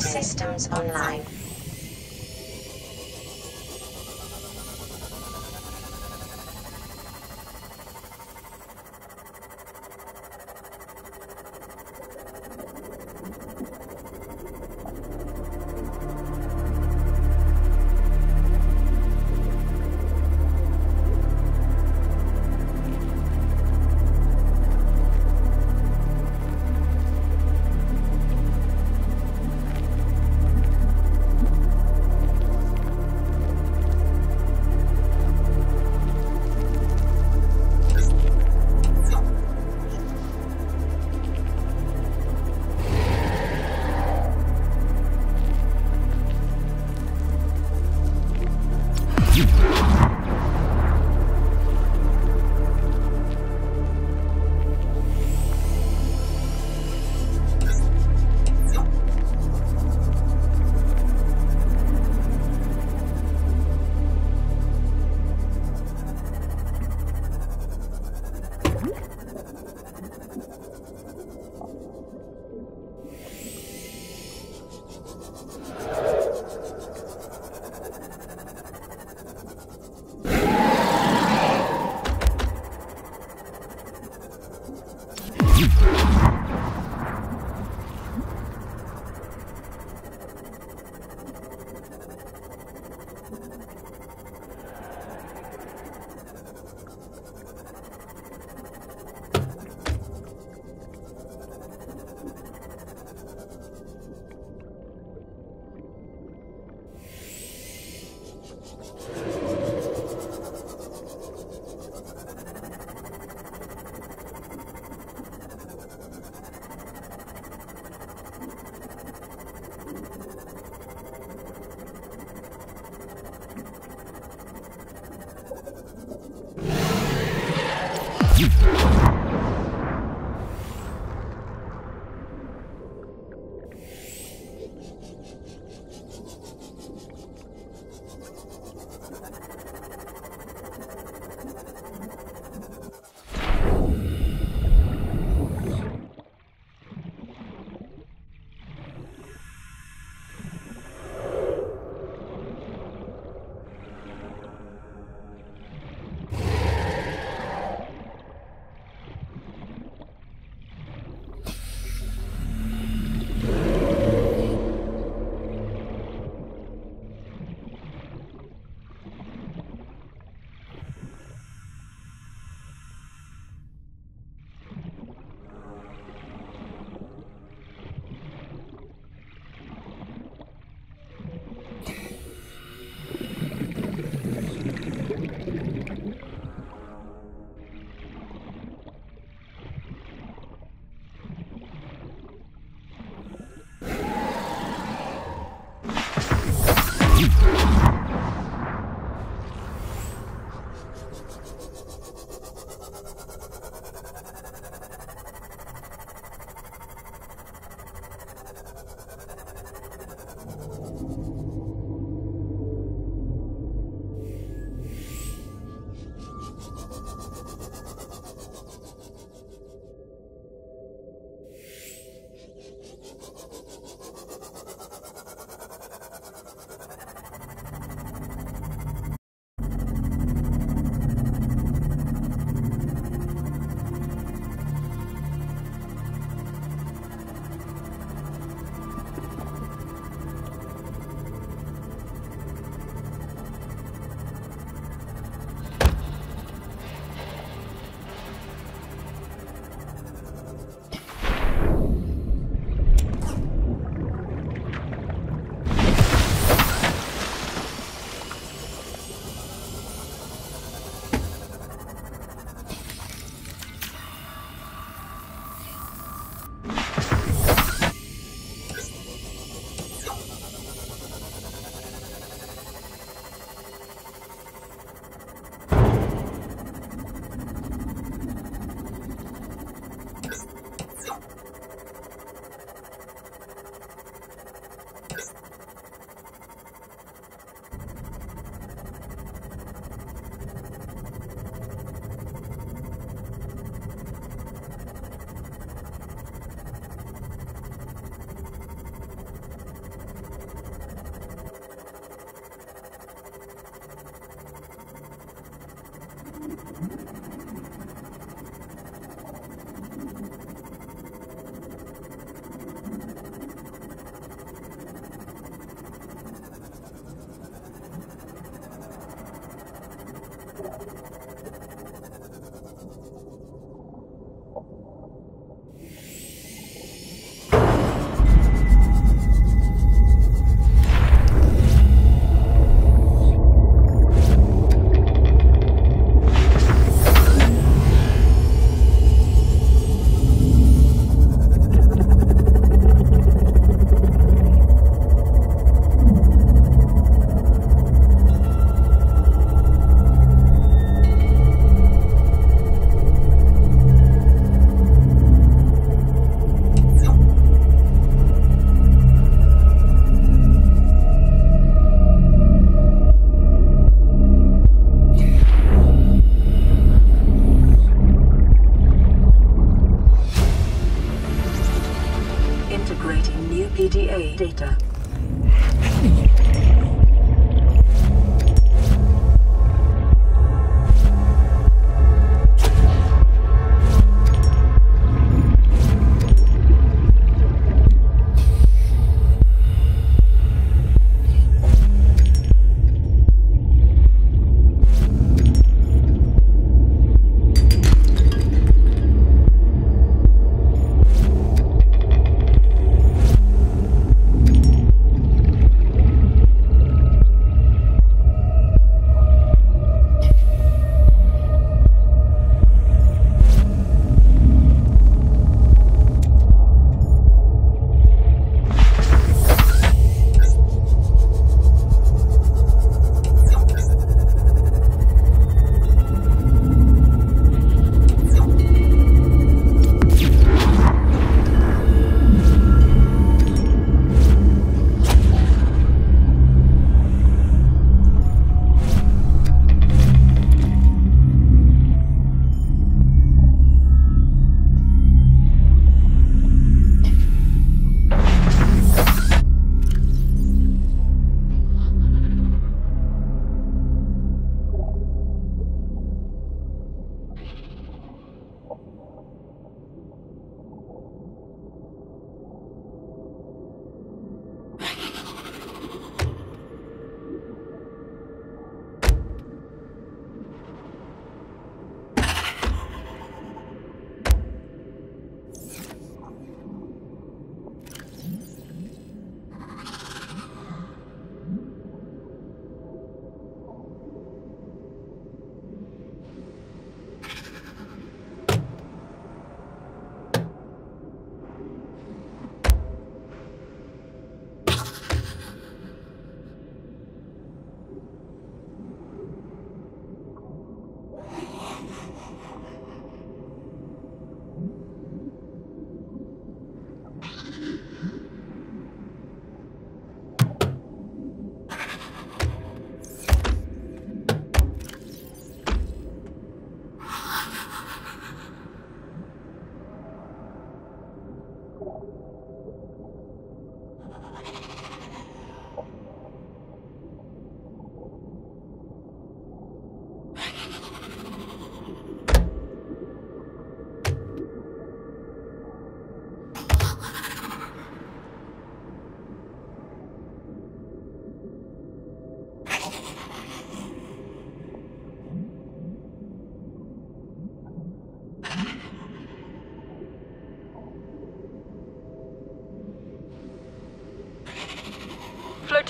Systems online.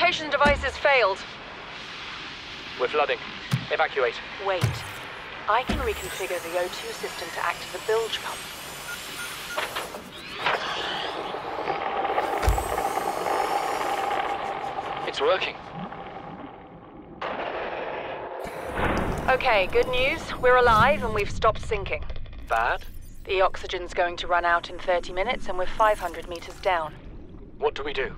Flotation devices failed. We're flooding. Evacuate. Wait. I can reconfigure the O2 system to act as a bilge pump. It's working. Okay, good news. We're alive and we've stopped sinking. Bad? The oxygen's going to run out in 30 minutes and we're 500 meters down. What do we do?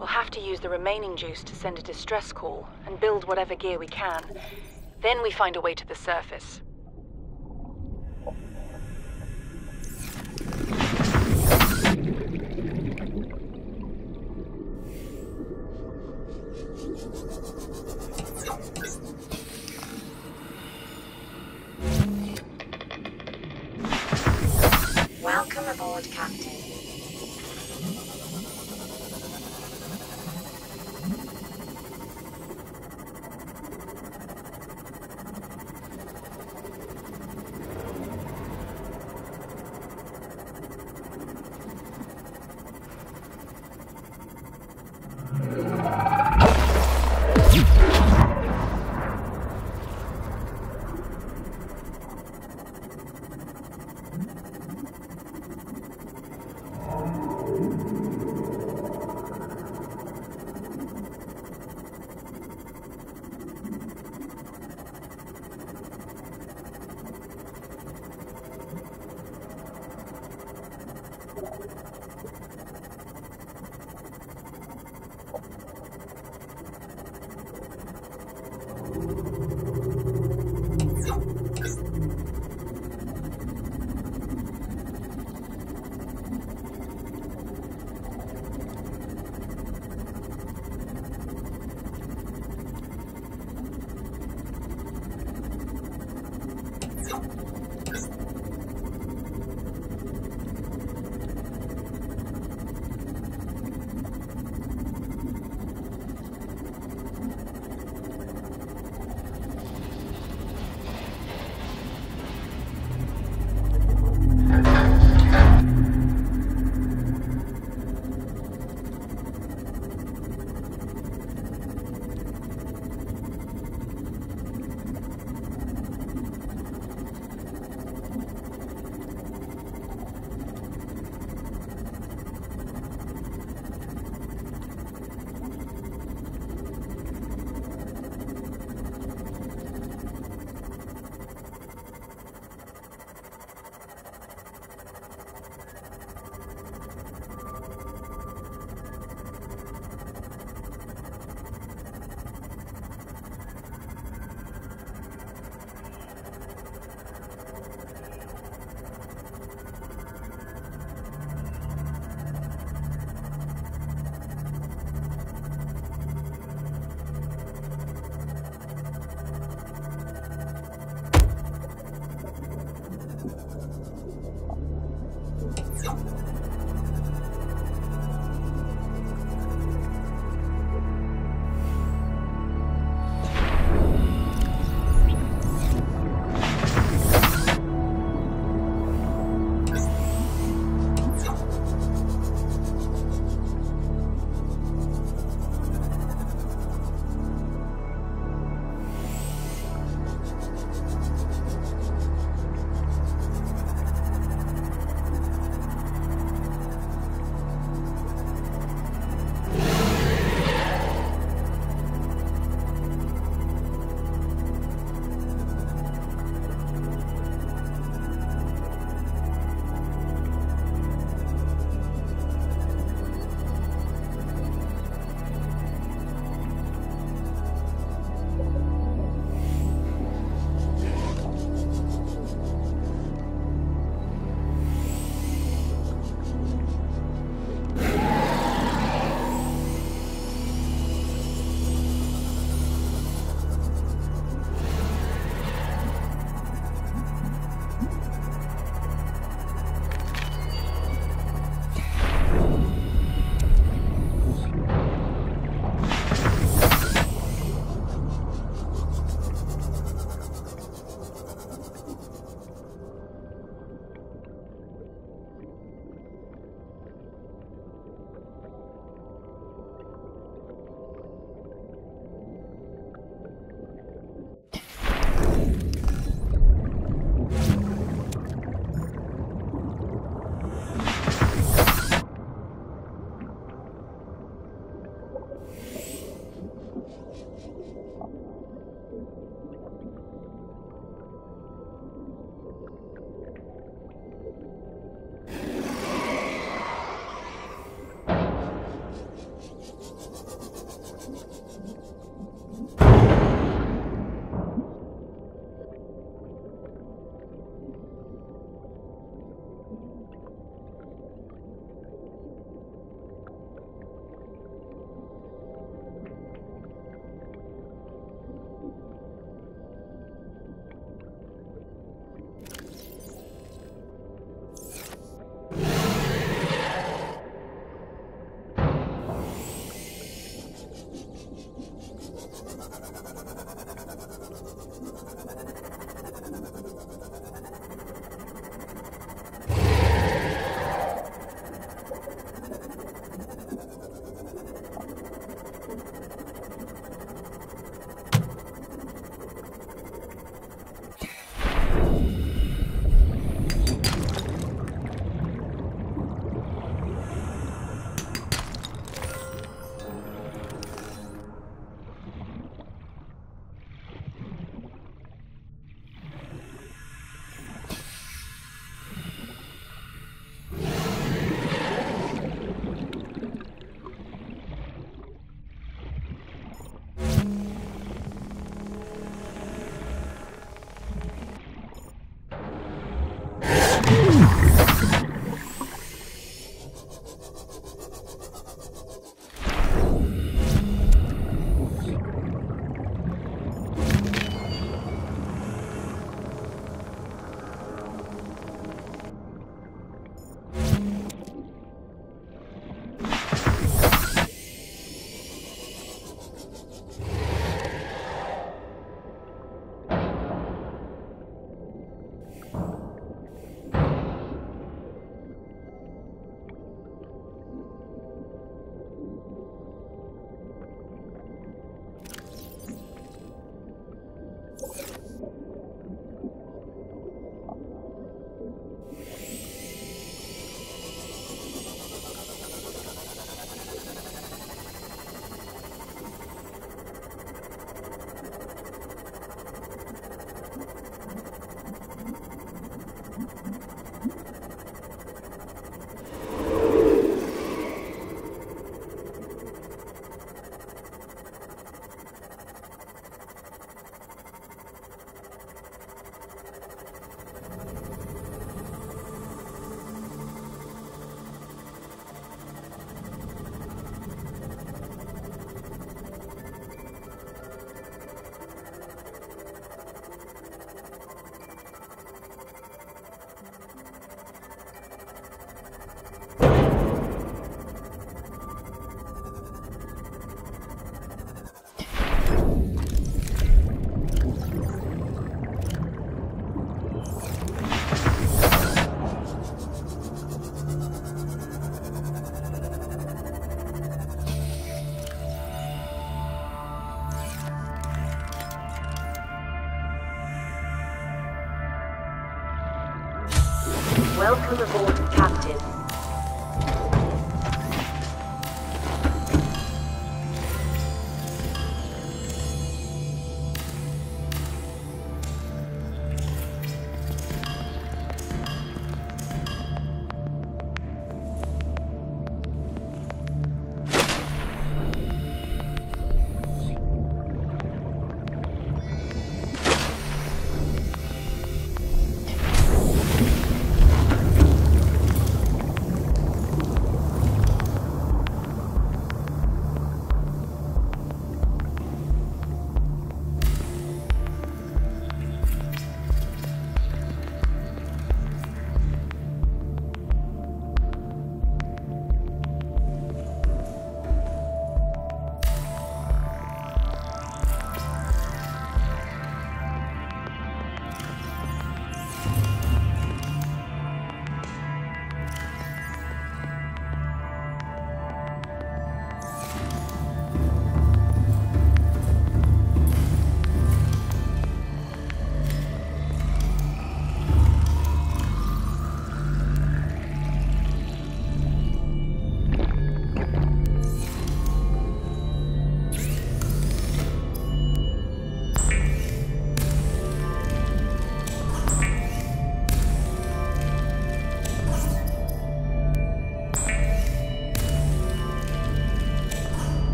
We'll have to use the remaining juice to send a distress call and build whatever gear we can. Then we find a way to the surface.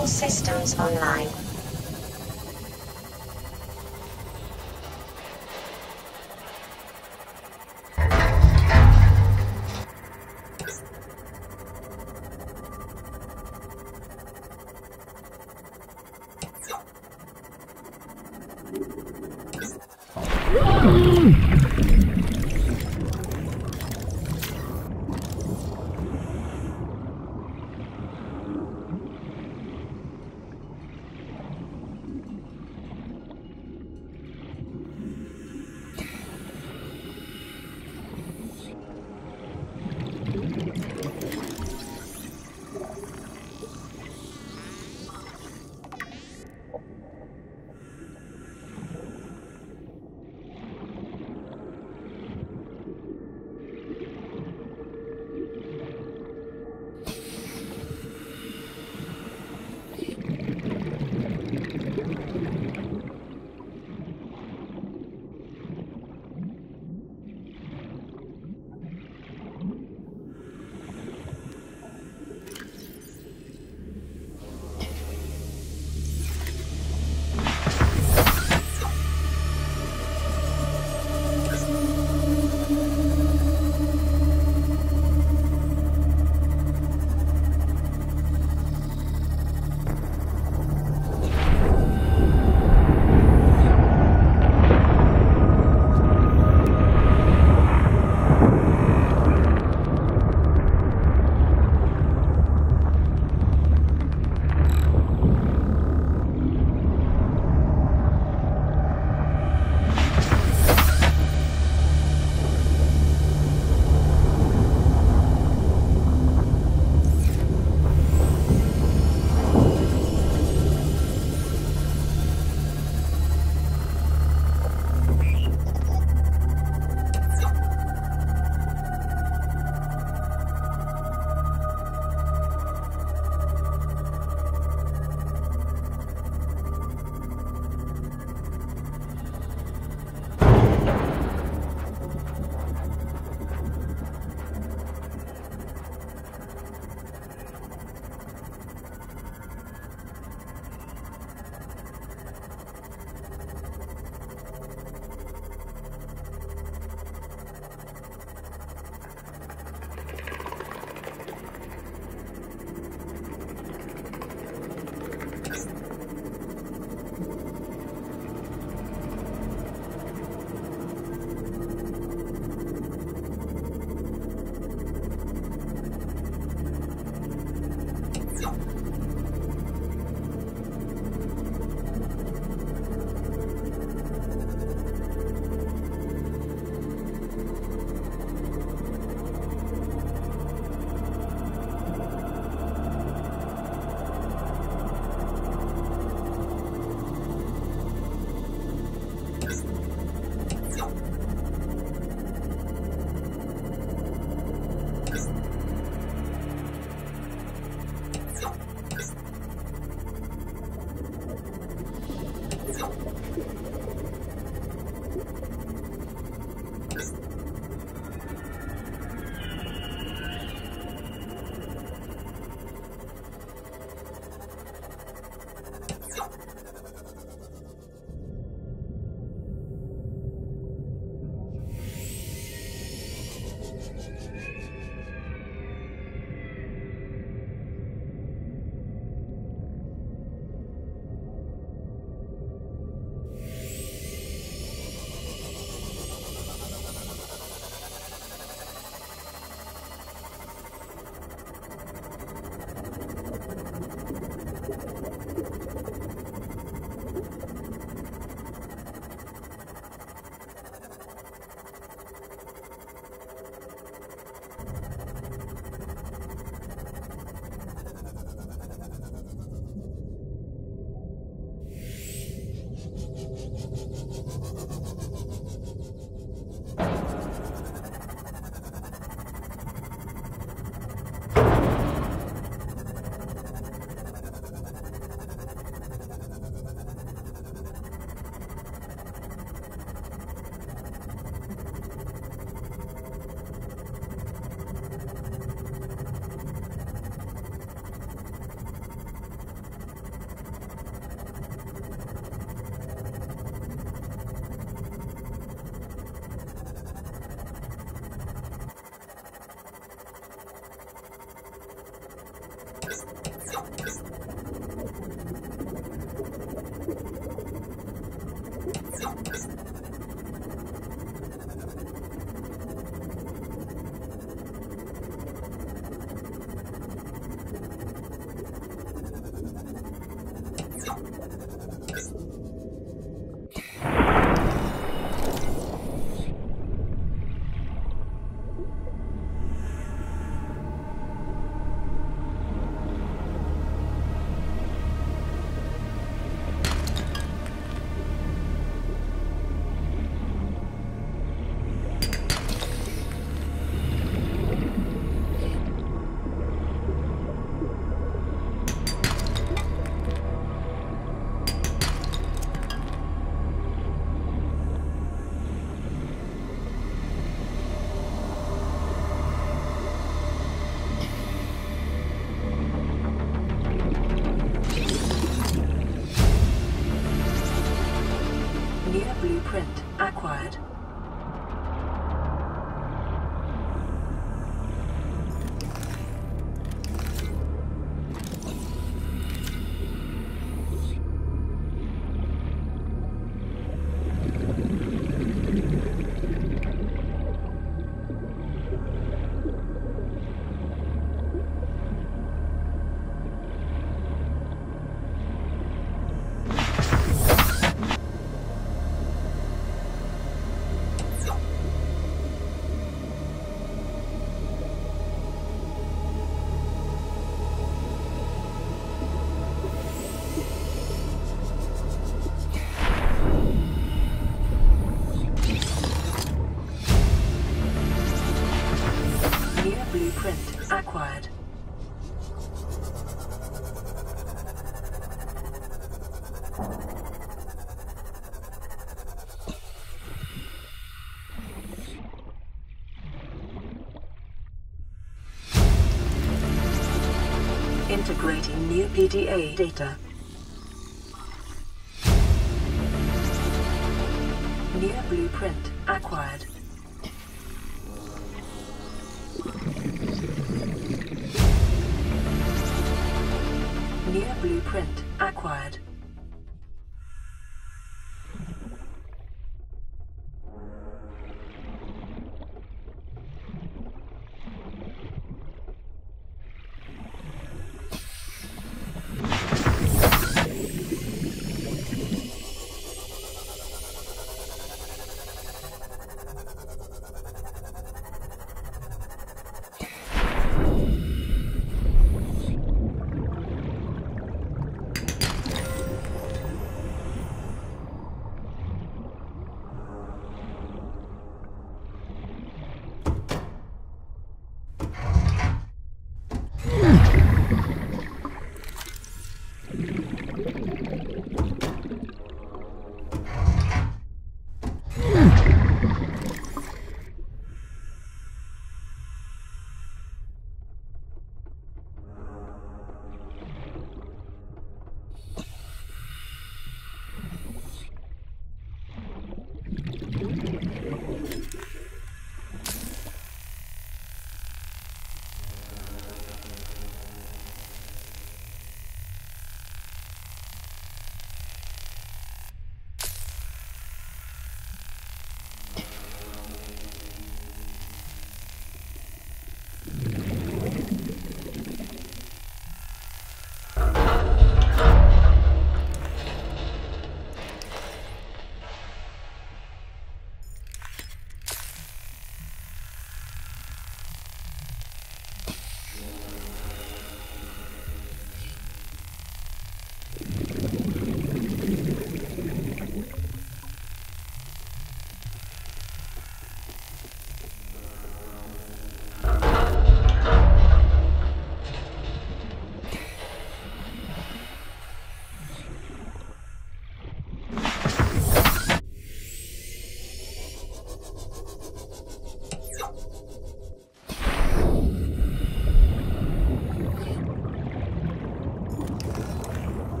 All systems online. PDA data.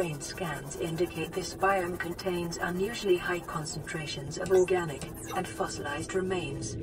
Terrain scans indicate this biome contains unusually high concentrations of organic and fossilized remains.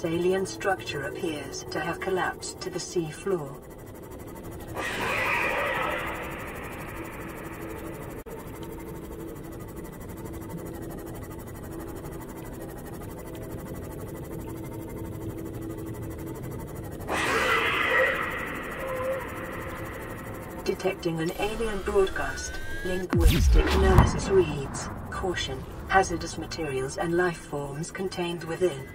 This alien structure appears to have collapsed to the sea floor. Detecting an alien broadcast, linguistic analysis reads, Caution, hazardous materials and life forms contained within.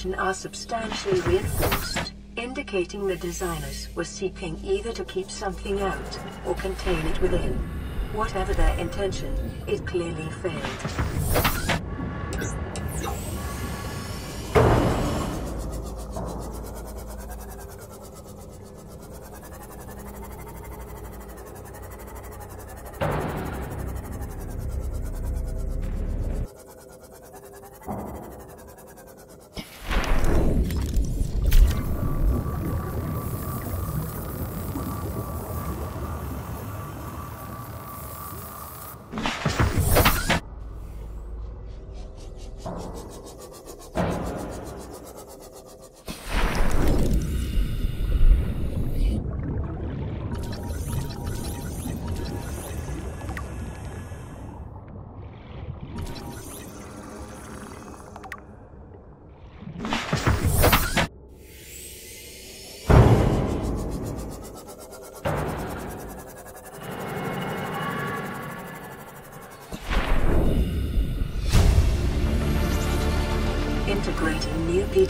Are substantially reinforced, indicating the designers were seeking either to keep something out or contain it within. Whatever their intention, it clearly failed.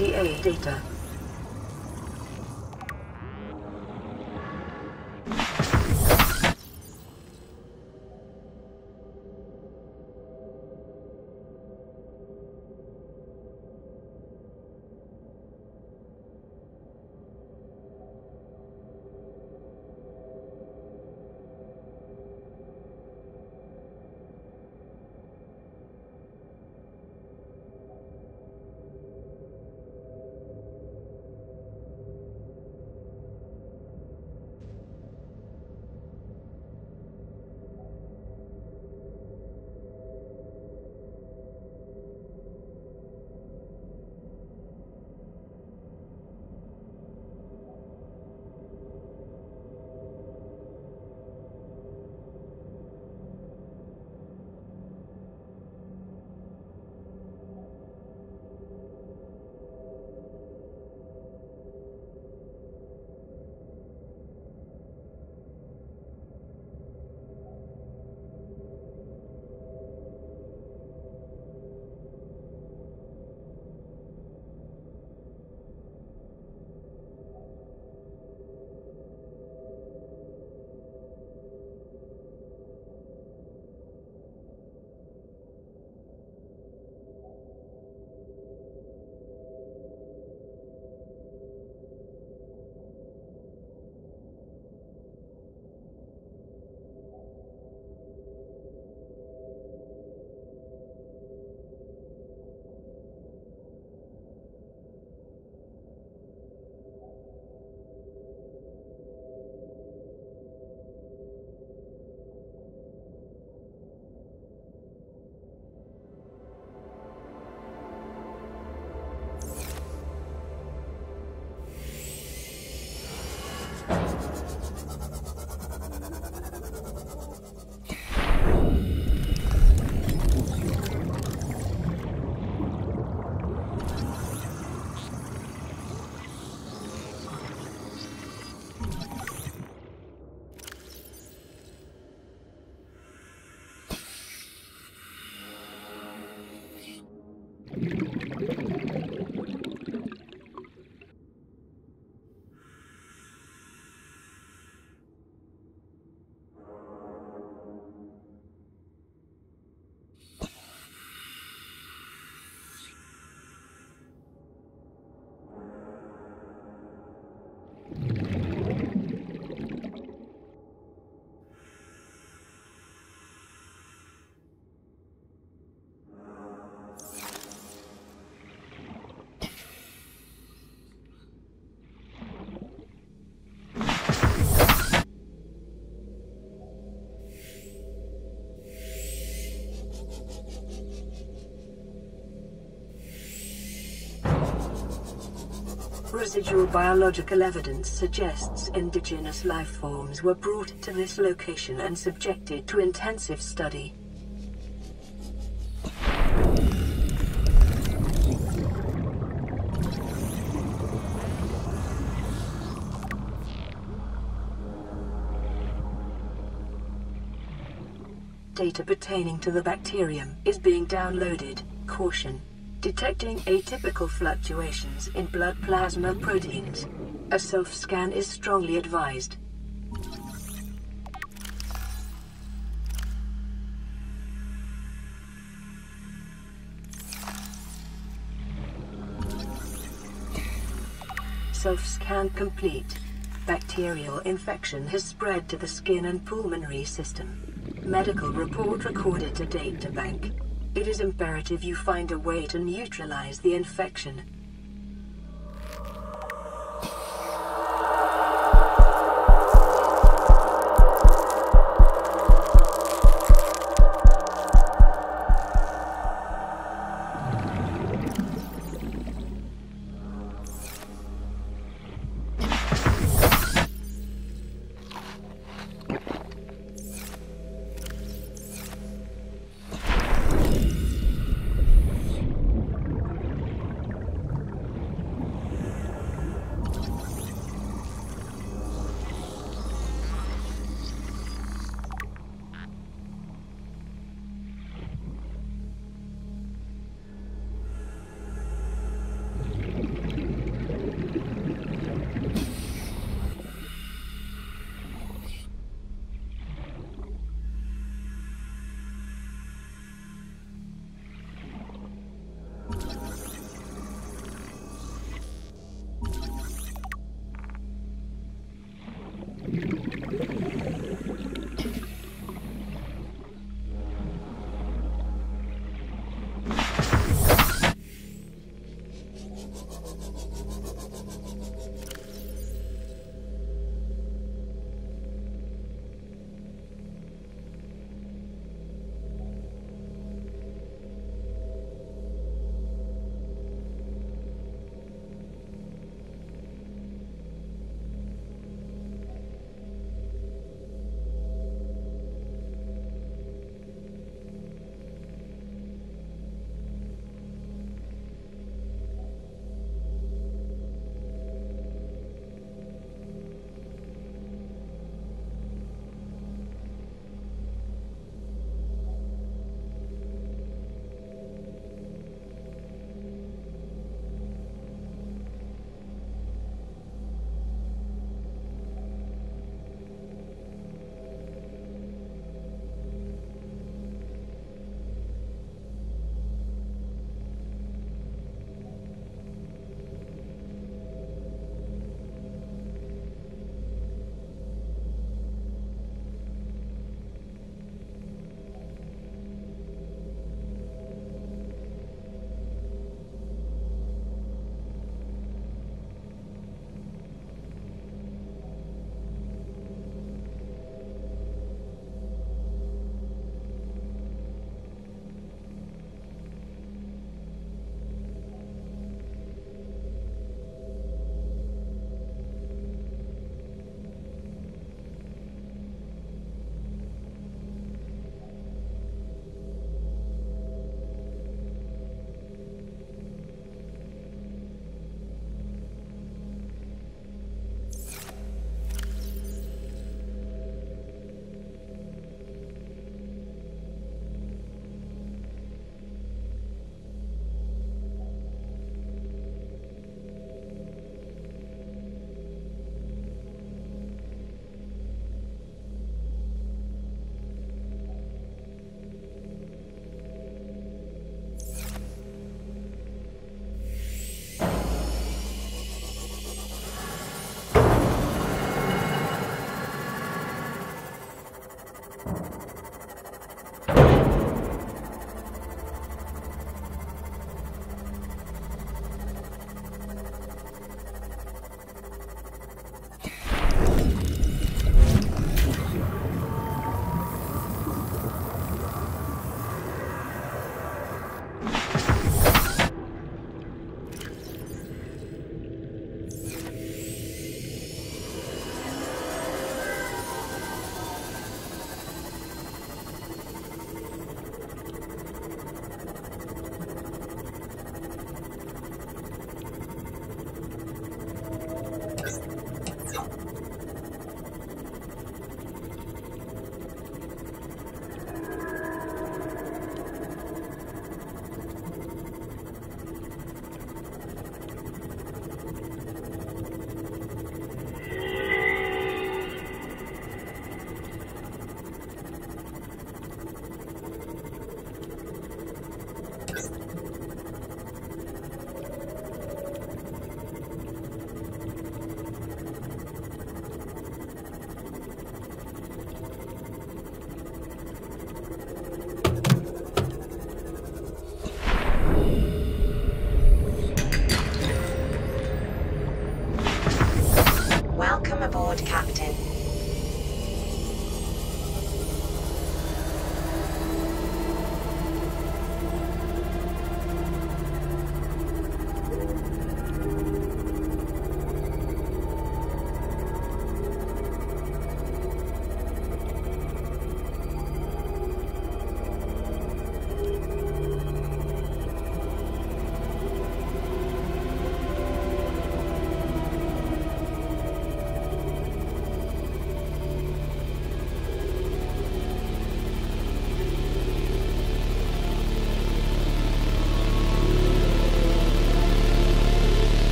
Integrating data. Residual biological evidence suggests indigenous life forms were brought to this location and subjected to intensive study. Data pertaining to the bacterium is being downloaded. Caution. Detecting atypical fluctuations in blood plasma proteins. A self-scan is strongly advised. Self-scan complete. Bacterial infection has spread to the skin and pulmonary system. Medical report recorded to data bank. It is imperative you find a way to neutralize the infection.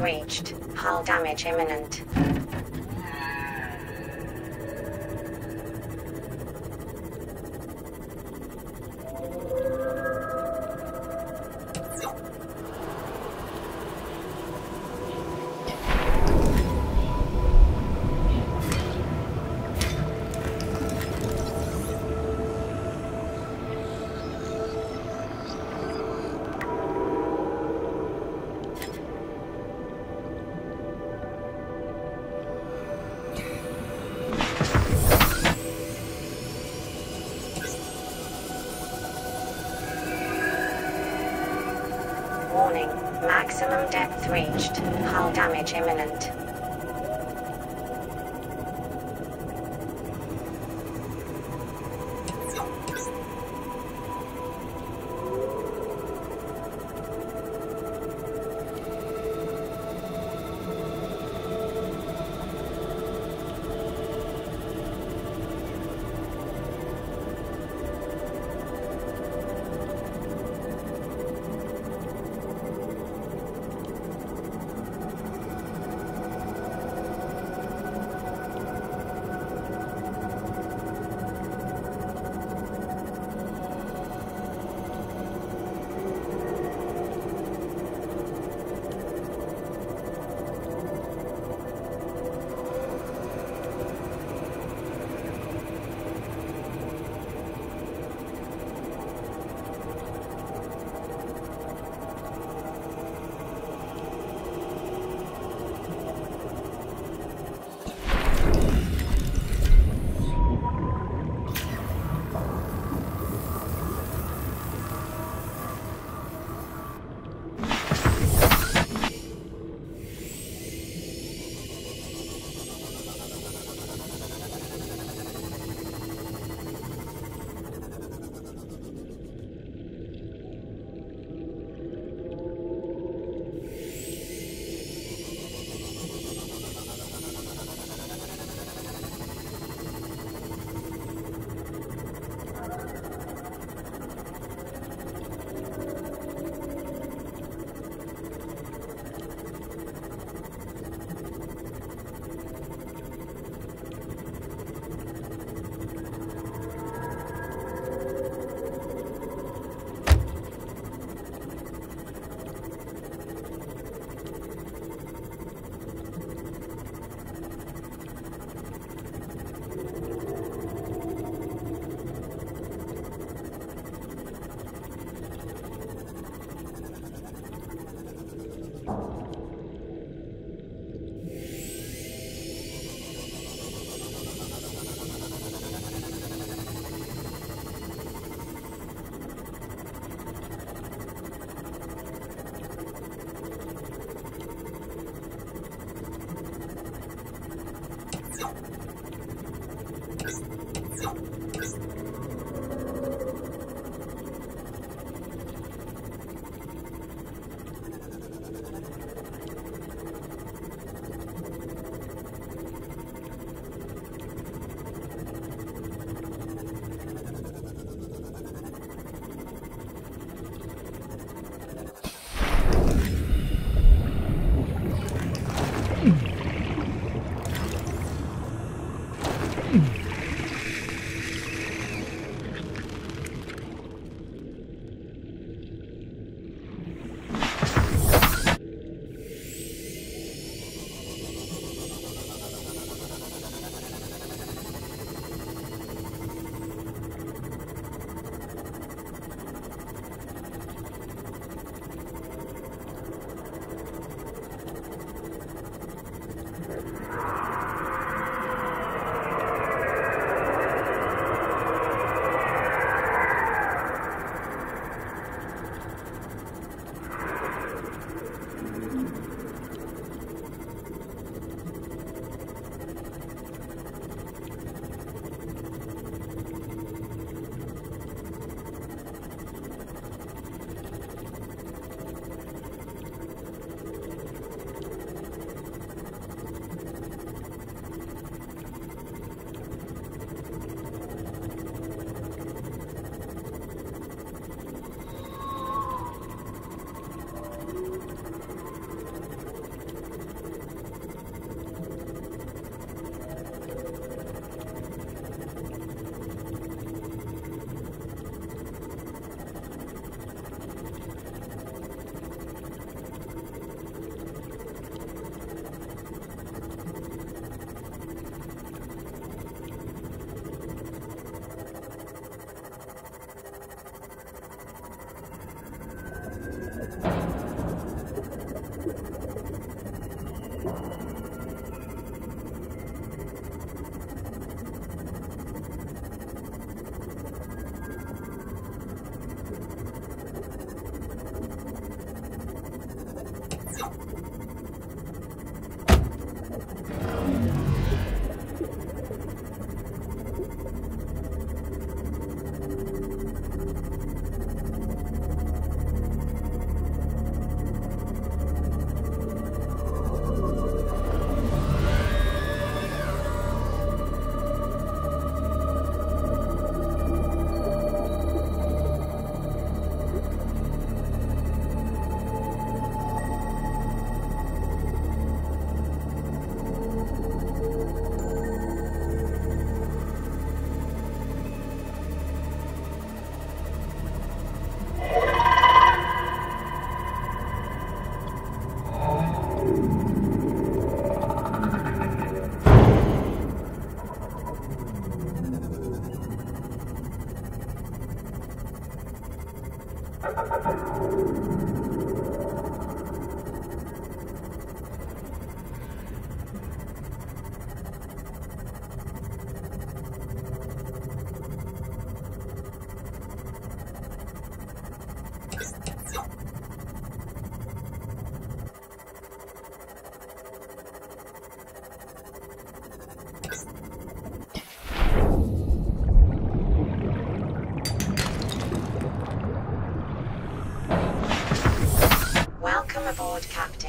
Reached. Hull damage imminent. Imminent.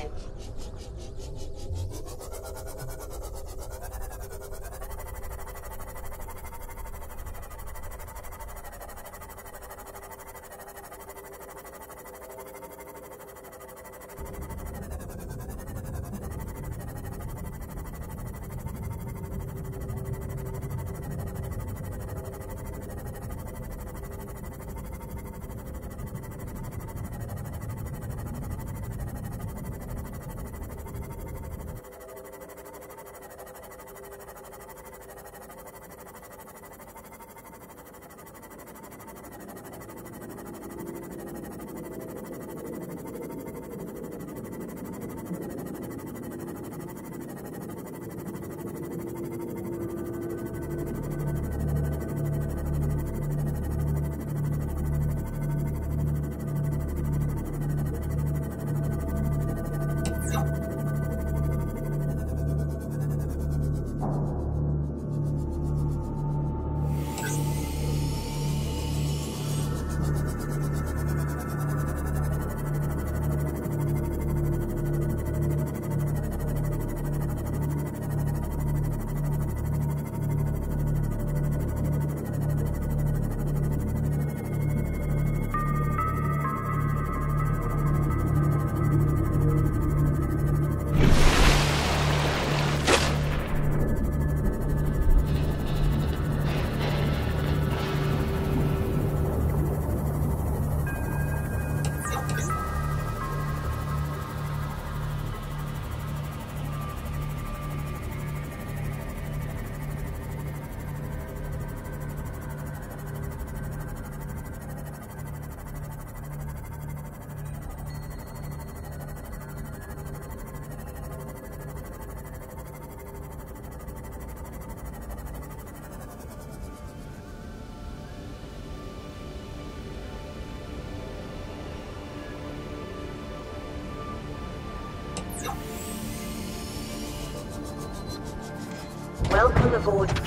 Aboard, Captain. Welcome aboard,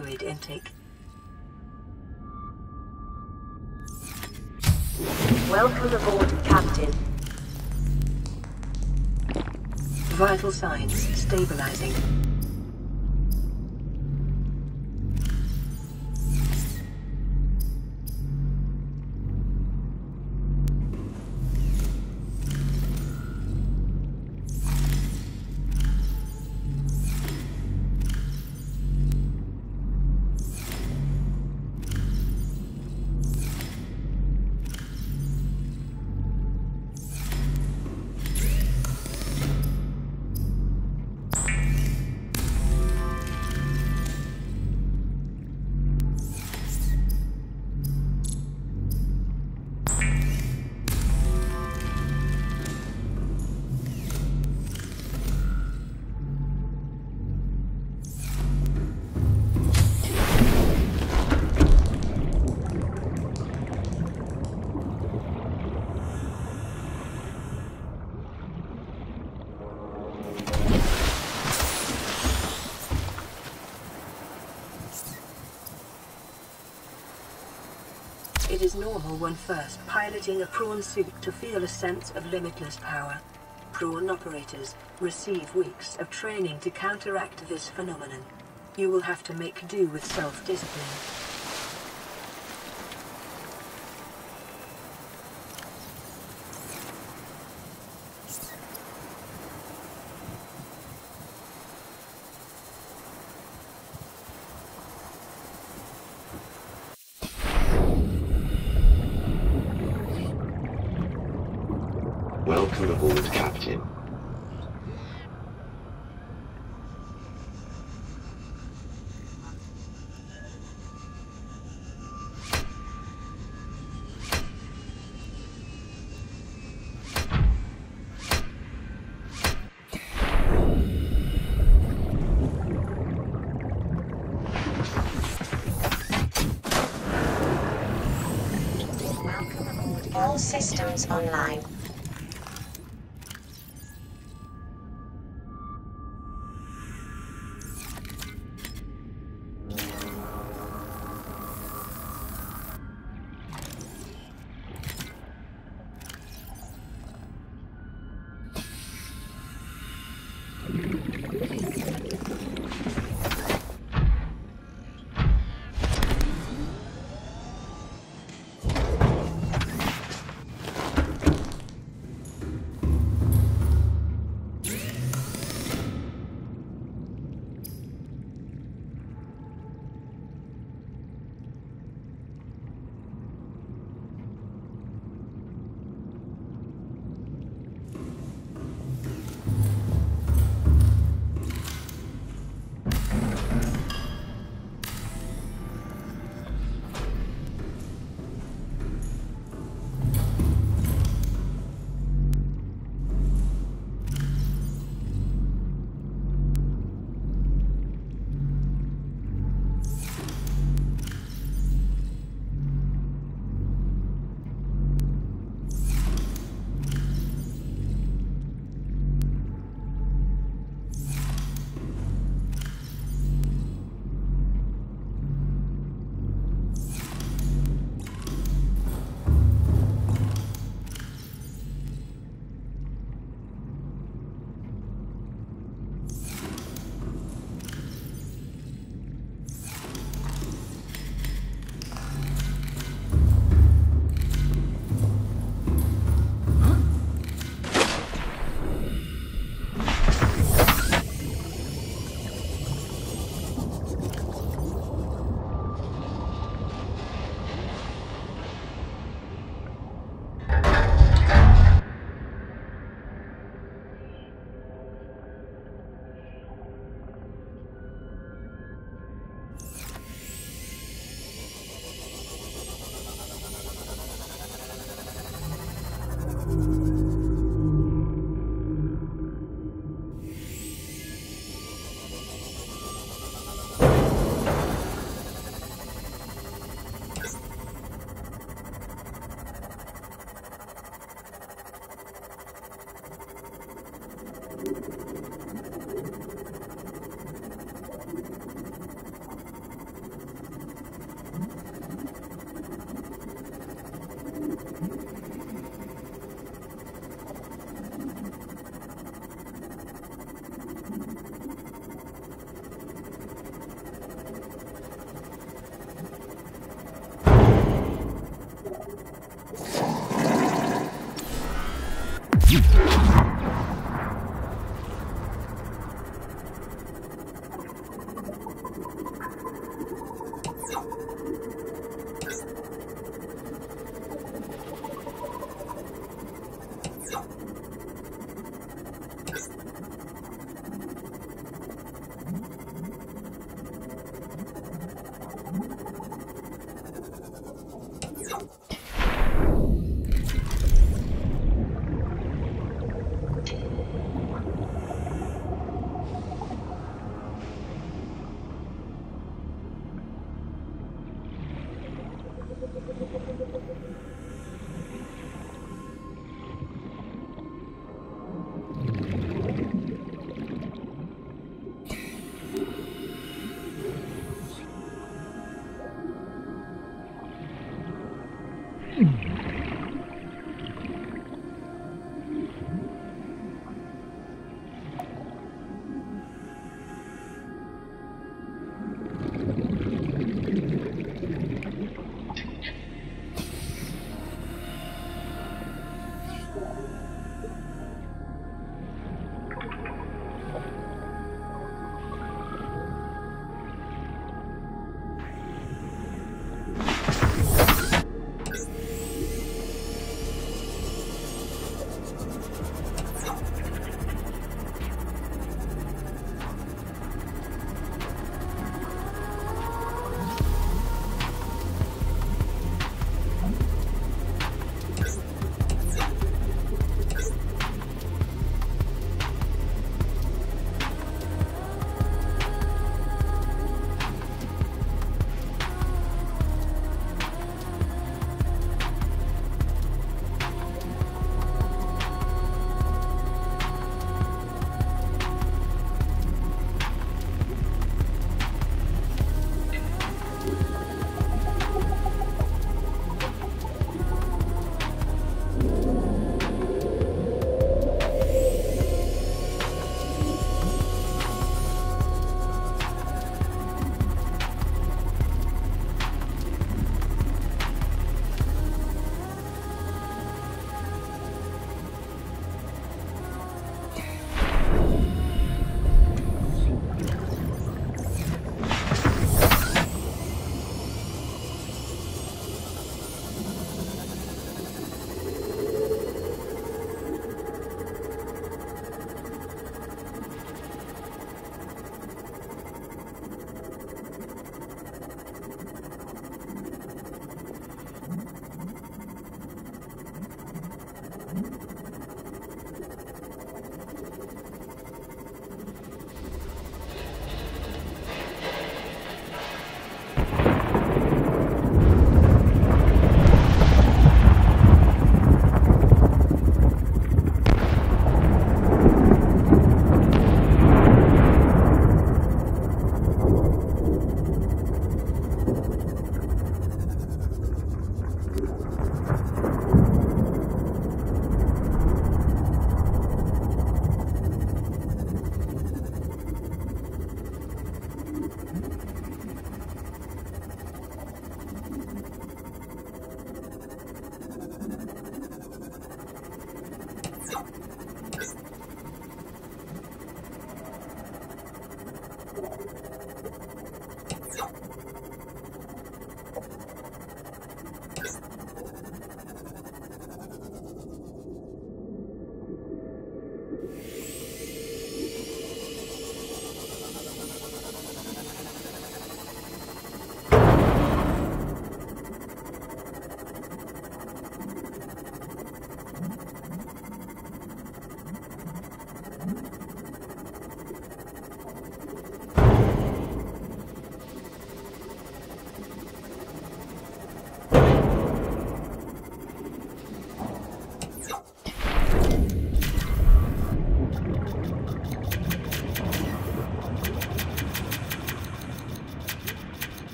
Fluid intake. Welcome aboard, Captain. Vital signs stabilizing. Is normal when first piloting a prawn suit to feel a sense of limitless power. Prawn operators receive weeks of training to counteract this phenomenon. You will have to make do with self-discipline. Systems online.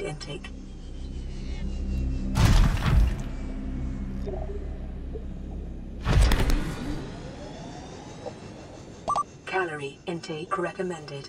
Intake. Calorie intake recommended.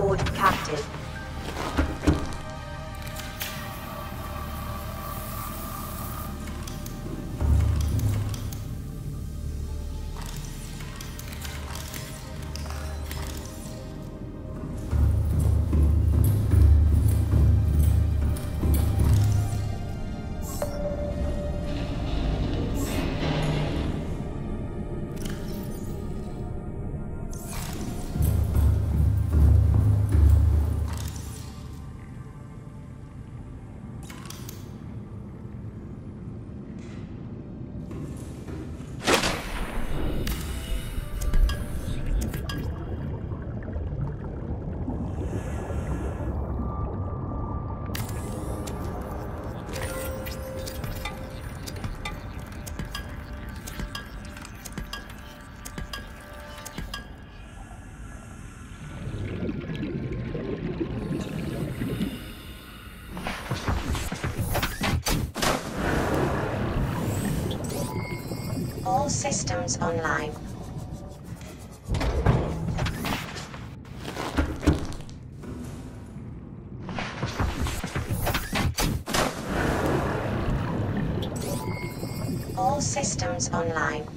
Welcome systems online. All systems online.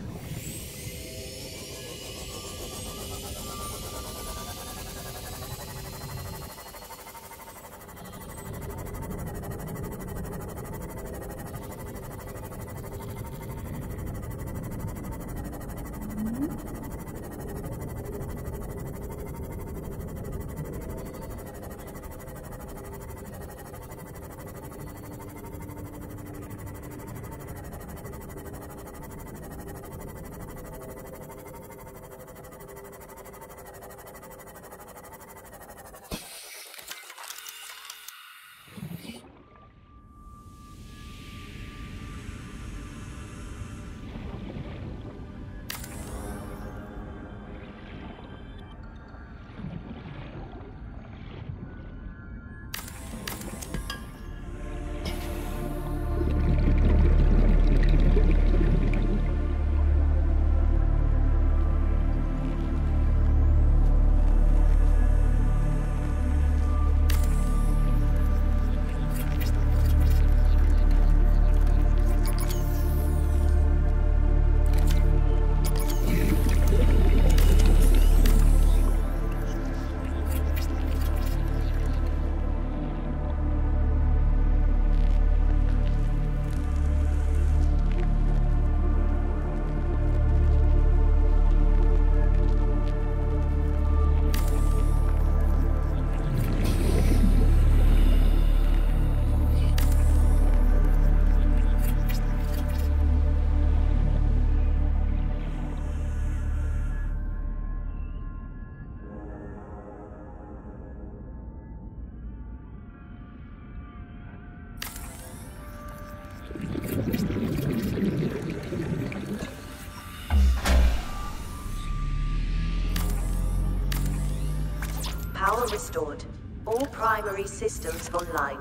All systems online.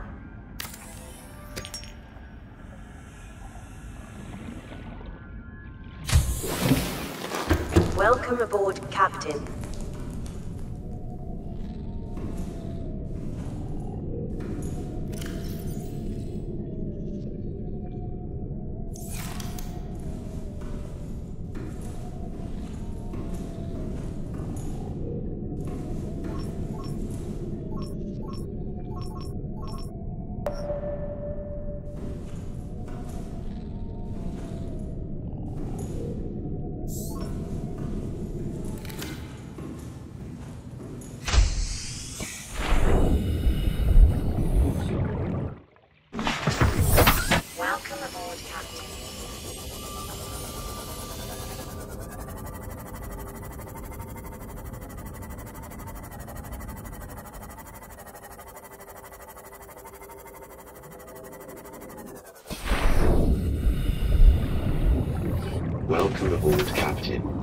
Welcome aboard, Captain. Aboard, Captain.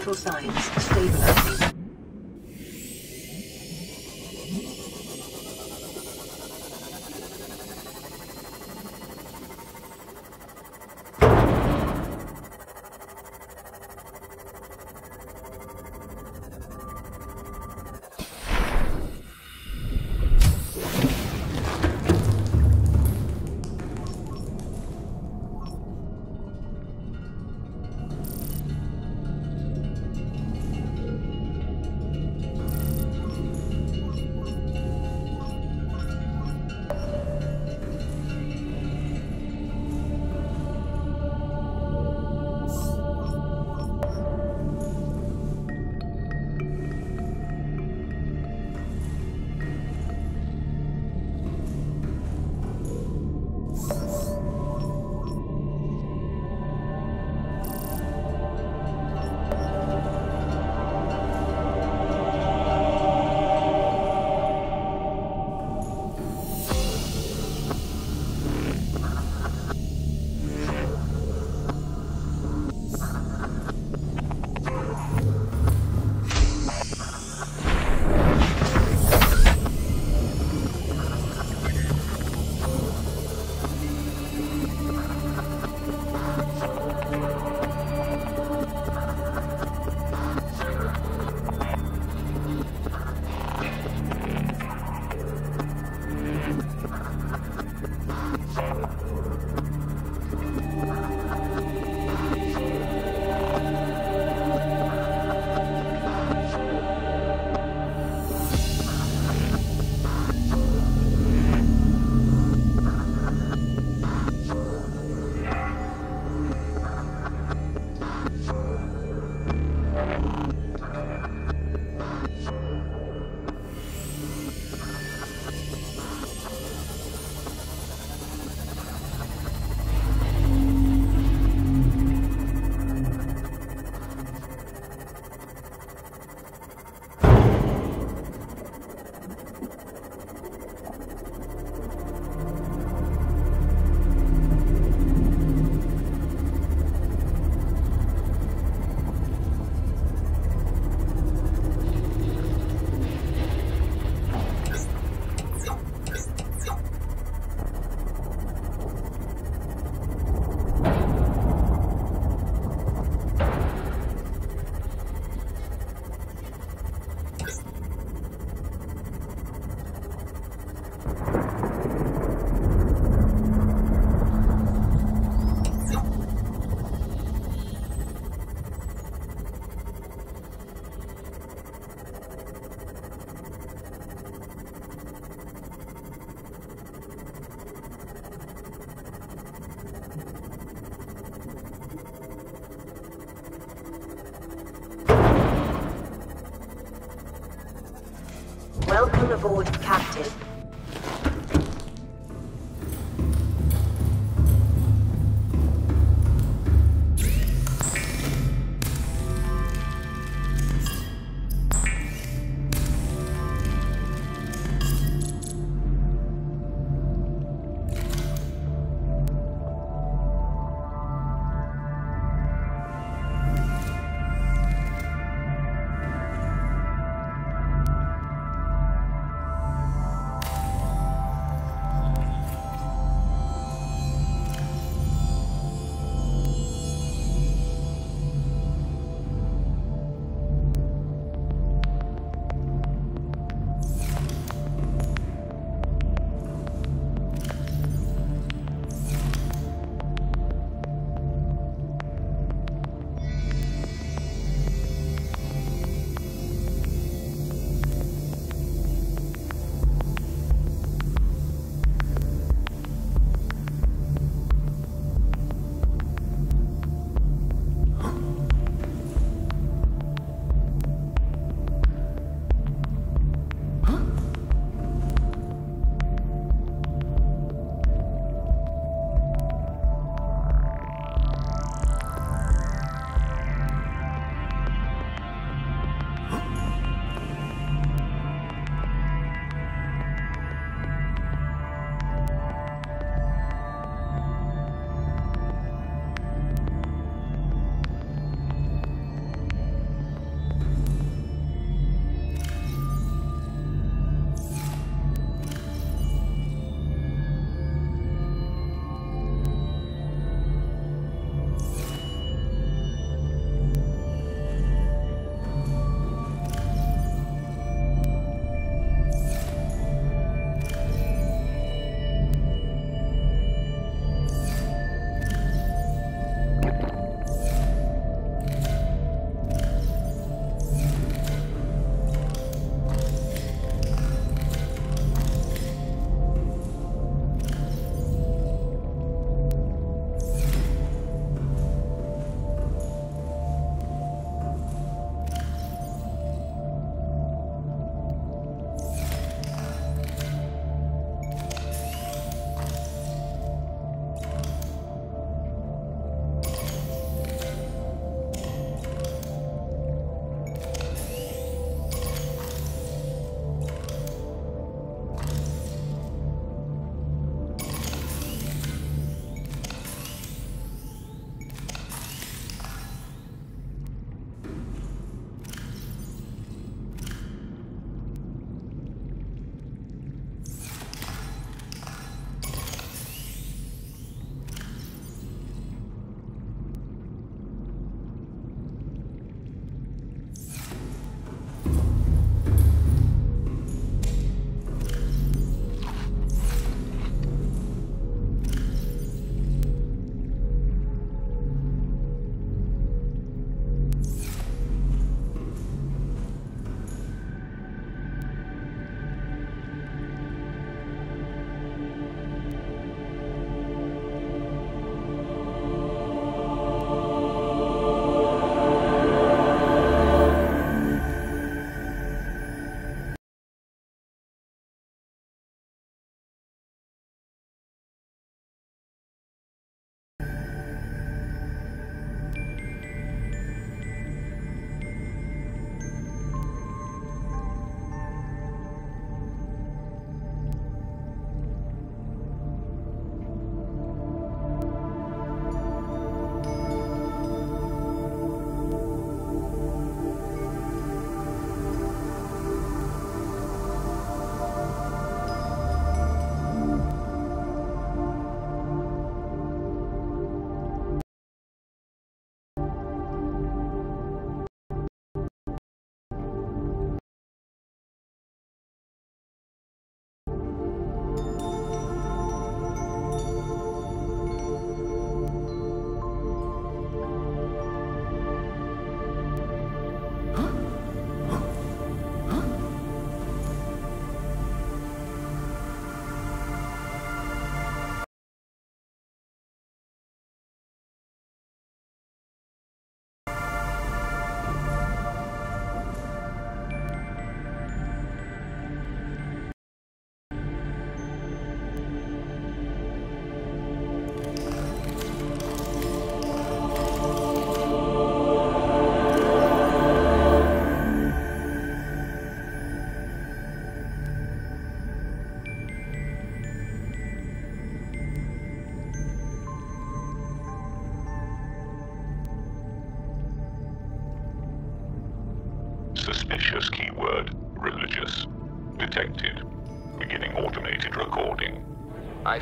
Vital signs stabilizing.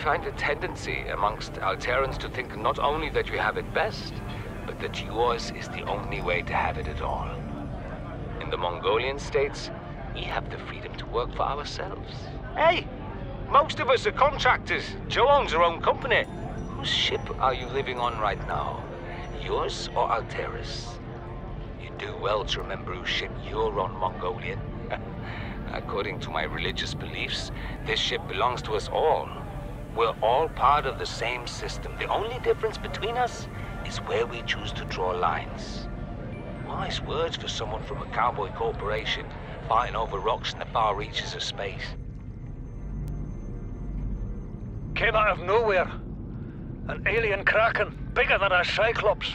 Find a tendency amongst Alterrans to think not only that you have it best, but that yours is the only way to have it at all. In the Mongolian states, we have the freedom to work for ourselves. Hey! Most of us are contractors. Joe owns her own company. Whose ship are you living on right now? Yours or Alterra's? You do well to remember whose ship you're on, Mongolian. According to my religious beliefs, this ship belongs to us all. We're all part of the same system. The only difference between us is where we choose to draw lines. Wise words for someone from a cowboy corporation fighting over rocks in the far reaches of space. Came out of nowhere. An alien kraken, bigger than a cyclops.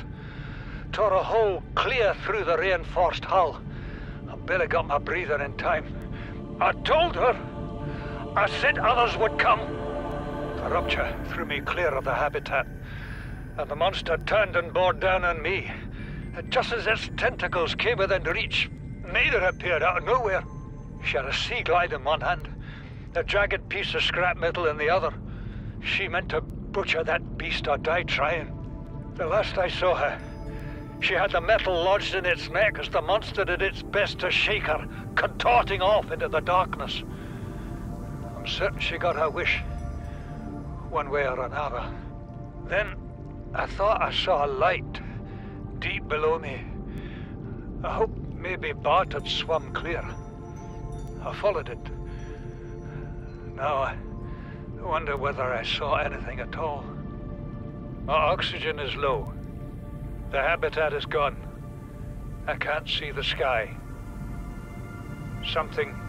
Tore a hole clear through the reinforced hull. I barely got my breather in time. I told her. I said others would come. The rupture threw me clear of the habitat, and the monster turned and bore down on me. And just as its tentacles came within reach, Maida appeared out of nowhere. She had a Seaglide in one hand, a jagged piece of scrap metal in the other. She meant to butcher that beast or die trying. The last I saw her, she had the metal lodged in its neck as the monster did its best to shake her, contorting off into the darkness. I'm certain she got her wish, one way or another. Then I thought I saw a light deep below me. I hope maybe Bart had swum clear. I followed it. Now I wonder whether I saw anything at all. My oxygen is low. The habitat is gone. I can't see the sky. Something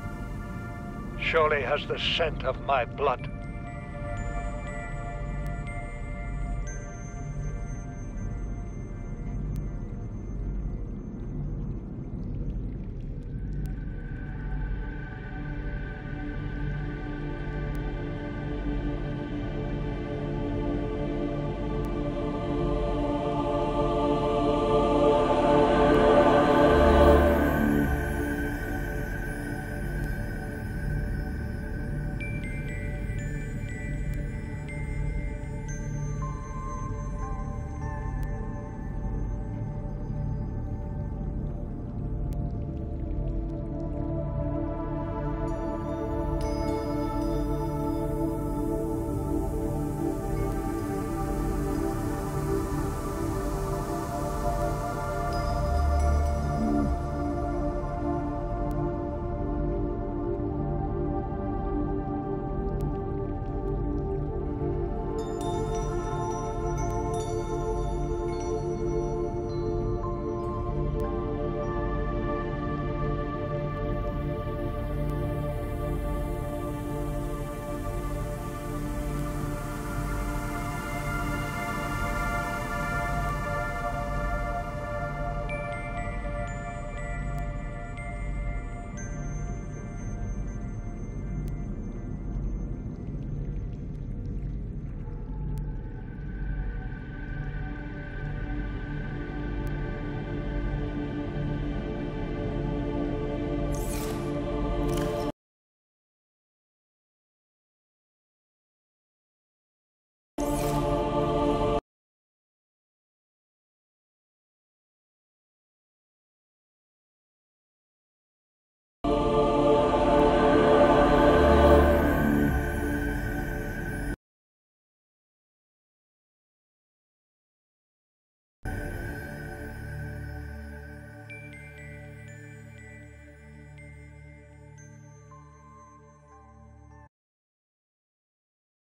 surely has the scent of my blood.